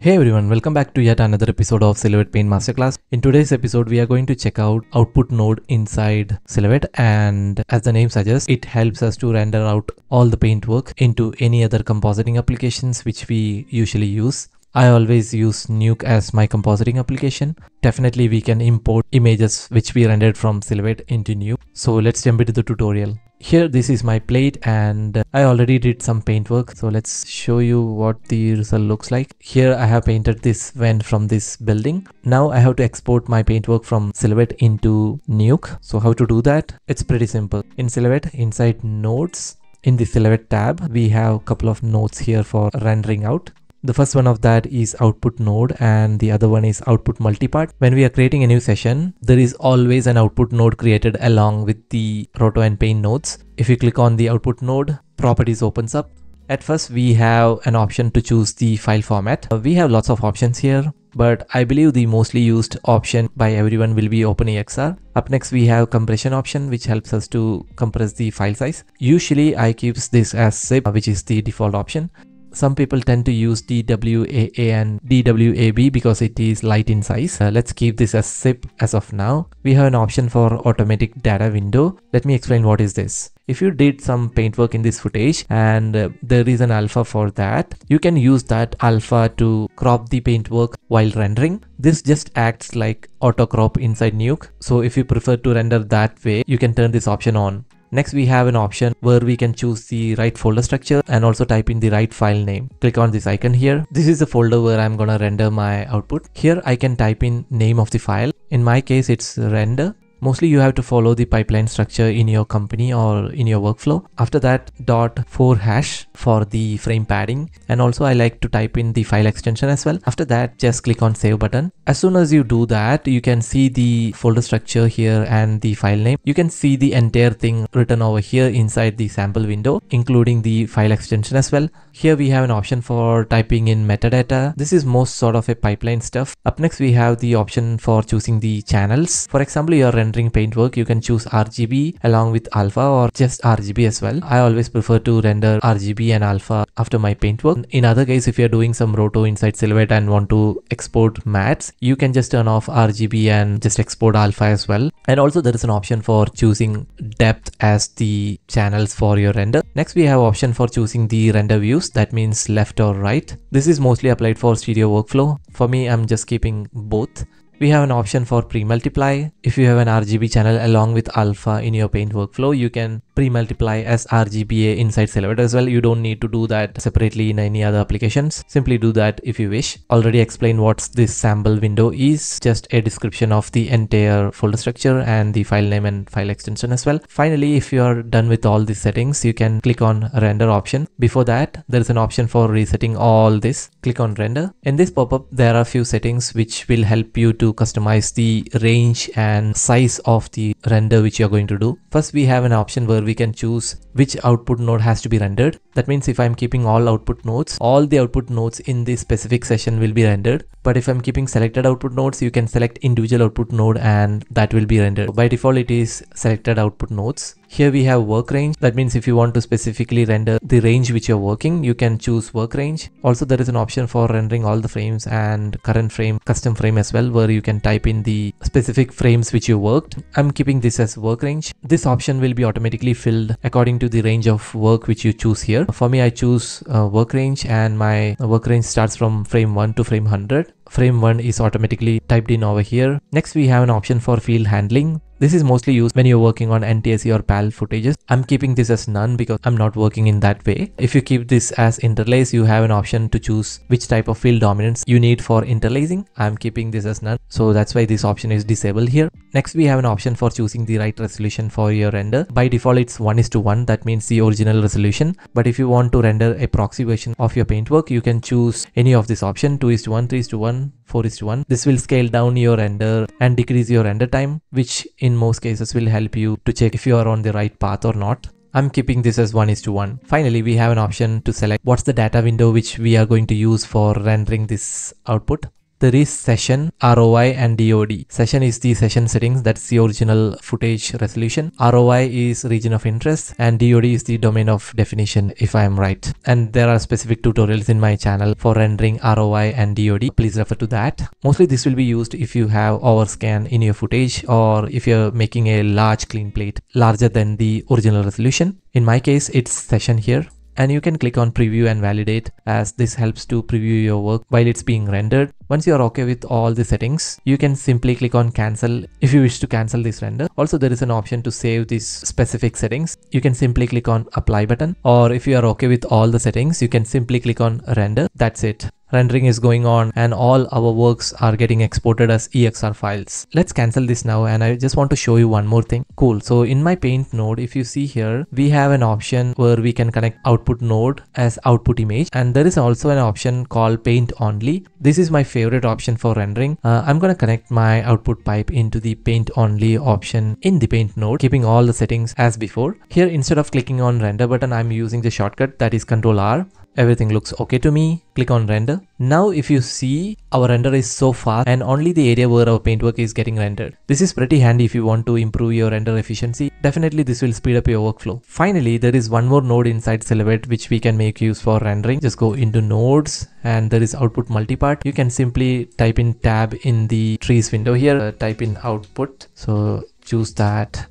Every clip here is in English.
Hey everyone, welcome back to yet another episode of Silhouette Paint Masterclass. In today's episode, we are going to check out output node inside Silhouette and as the name suggests, it helps us to render out all the paint work into any other compositing applications which we usually use. I always use Nuke as my compositing application. Definitely we can import images which we rendered from Silhouette into Nuke. So let's jump into the tutorial here this is my plate and uh, I already did some paint work so let's show you what the result looks like. Here I have painted this vent from this building. Now I have to export my paintwork from silhouette into nuke. So how to do that? It's pretty simple. In silhouette inside nodes in the silhouette tab we have a couple of nodes here for rendering out the first one of that is output node and the other one is output multipart. When we are creating a new session, there is always an output node created along with the roto and paint nodes. If you click on the output node, properties opens up. At first, we have an option to choose the file format. Uh, we have lots of options here, but I believe the mostly used option by everyone will be OpenEXR. Up next, we have compression option, which helps us to compress the file size. Usually I keeps this as zip, which is the default option some people tend to use DWAA and DWAB because it is light in size. Uh, let's keep this as zip as of now. We have an option for automatic data window. Let me explain what is this. If you did some paintwork in this footage and uh, there is an alpha for that, you can use that alpha to crop the paintwork while rendering. This just acts like auto crop inside Nuke. So if you prefer to render that way, you can turn this option on. Next we have an option where we can choose the right folder structure and also type in the right file name. Click on this icon here. This is the folder where I'm gonna render my output. Here I can type in name of the file. In my case it's render Mostly you have to follow the pipeline structure in your company or in your workflow. After that dot 4 hash for the frame padding and also I like to type in the file extension as well. After that just click on save button. As soon as you do that you can see the folder structure here and the file name. You can see the entire thing written over here inside the sample window including the file extension as well. Here we have an option for typing in metadata. This is most sort of a pipeline stuff. Up next we have the option for choosing the channels. For example, you are rendering paintwork, you can choose RGB along with alpha or just RGB as well. I always prefer to render RGB and alpha after my paintwork. In other case, if you're doing some roto inside Silhouette and want to export mattes, you can just turn off RGB and just export alpha as well. And also there is an option for choosing depth as the channels for your render. Next, we have option for choosing the render views. That means left or right. This is mostly applied for studio workflow. For me, I'm just keeping both. We have an option for pre-multiply. If you have an RGB channel along with alpha in your paint workflow, you can pre-multiply as RGBA inside Silhouette as well. You don't need to do that separately in any other applications. Simply do that if you wish. Already explained what this sample window is. Just a description of the entire folder structure and the file name and file extension as well. Finally, if you are done with all these settings, you can click on render option. Before that, there is an option for resetting all this. Click on render. In this pop-up, there are a few settings which will help you to customize the range and size of the render which you're going to do. First, we have an option where we can choose which output node has to be rendered. That means if I'm keeping all output nodes, all the output nodes in this specific session will be rendered. But if I'm keeping selected output nodes, you can select individual output node and that will be rendered. By default, it is selected output nodes. Here we have work range. That means if you want to specifically render the range which you're working, you can choose work range. Also, there is an option for rendering all the frames and current frame, custom frame as well, where you can type in the specific frames which you worked. I'm keeping this as work range. This option will be automatically filled according to the range of work which you choose here. For me, I choose uh, work range and my work range starts from frame 1 to frame 100 frame 1 is automatically typed in over here. Next we have an option for field handling. This is mostly used when you're working on NTSC or PAL footages. I'm keeping this as none because I'm not working in that way. If you keep this as interlace, you have an option to choose which type of field dominance you need for interlacing. I'm keeping this as none. So that's why this option is disabled here. Next, we have an option for choosing the right resolution for your render. By default, it's 1 is to 1. That means the original resolution. But if you want to render a proxy version of your paintwork, you can choose any of this option 2 is to 1, 3 is to 1, 4 is to 1. This will scale down your render and decrease your render time, which in most cases will help you to check if you are on the right path or not. I'm keeping this as 1 is to 1. Finally, we have an option to select what's the data window which we are going to use for rendering this output. There is session, ROI and DOD. Session is the session settings, that's the original footage resolution. ROI is region of interest and DOD is the domain of definition if I am right. And there are specific tutorials in my channel for rendering ROI and DOD. Please refer to that. Mostly this will be used if you have overscan in your footage or if you're making a large clean plate larger than the original resolution. In my case, it's session here and you can click on preview and validate as this helps to preview your work while it's being rendered. Once you're okay with all the settings, you can simply click on cancel if you wish to cancel this render. Also, there is an option to save these specific settings. You can simply click on apply button or if you are okay with all the settings, you can simply click on render. That's it rendering is going on and all our works are getting exported as EXR files. Let's cancel this now and I just want to show you one more thing. Cool. So in my paint node, if you see here, we have an option where we can connect output node as output image and there is also an option called paint only. This is my favorite option for rendering. Uh, I'm going to connect my output pipe into the paint only option in the paint node, keeping all the settings as before. Here, instead of clicking on render button, I'm using the shortcut that is control R everything looks okay to me click on render. Now if you see our render is so fast and only the area where our paintwork is getting rendered. This is pretty handy if you want to improve your render efficiency. Definitely this will speed up your workflow. Finally there is one more node inside silhouette which we can make use for rendering. Just go into nodes and there is output multipart. You can simply type in tab in the trees window here. Uh, type in output. So choose that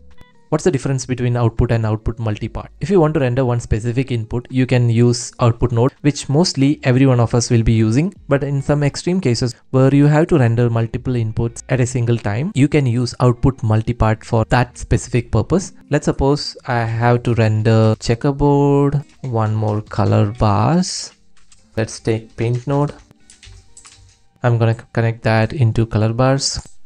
What's the difference between output and output multipart? If you want to render one specific input, you can use output node, which mostly every one of us will be using. But in some extreme cases where you have to render multiple inputs at a single time, you can use output multipart for that specific purpose. Let's suppose I have to render checkerboard, one more color bars. Let's take paint node. I'm gonna connect that into color bars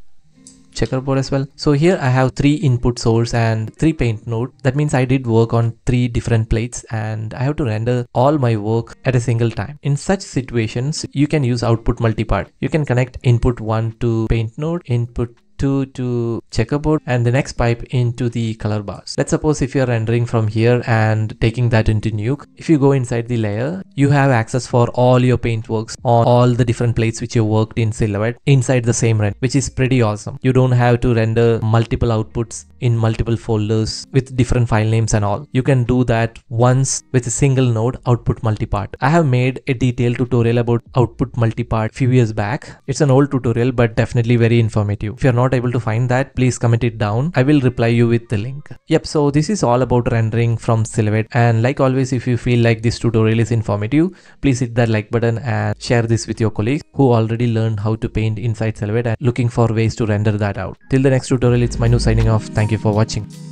checkerboard as well. So here I have three input source and three paint node. That means I did work on three different plates and I have to render all my work at a single time. In such situations, you can use output multipart. You can connect input one to paint node, input 2 to checkerboard and the next pipe into the color bars. Let's suppose if you're rendering from here and taking that into Nuke, if you go inside the layer, you have access for all your paintworks on all the different plates which you worked in Silhouette inside the same render, which is pretty awesome. You don't have to render multiple outputs in multiple folders with different file names and all. You can do that once with a single node output multipart. I have made a detailed tutorial about output multipart few years back. It's an old tutorial but definitely very informative. If you're not not able to find that, please comment it down. I will reply you with the link. Yep, so this is all about rendering from Silhouette. And like always, if you feel like this tutorial is informative, please hit that like button and share this with your colleagues who already learned how to paint inside Silhouette and looking for ways to render that out. Till the next tutorial, it's Manu signing off. Thank you for watching.